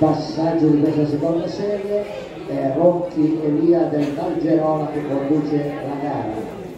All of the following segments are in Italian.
Passaggio di questa seconda serie, è Rocchi Elia del Valgerona che conduce la gara.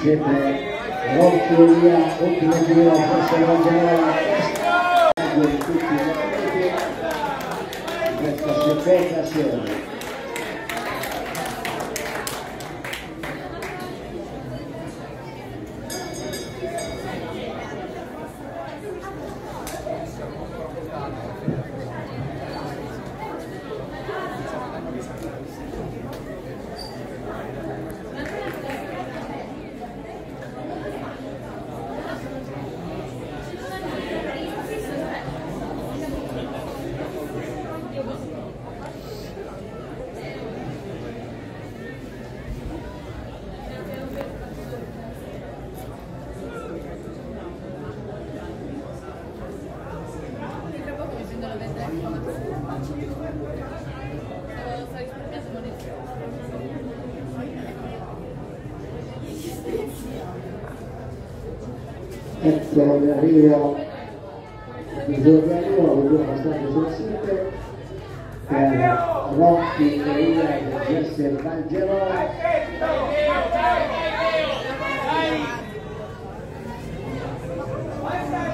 Sempre Rocchi Elia, ultimo giro, forse Valgerona, di tutti i questa seconda serie. Ecco l'arrivo, l'episodio di arrivo, vedo abbastanza sulla sete, per Rocchi Elia del GS Valgerona,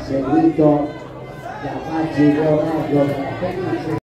seguito da Maggi Leonardo.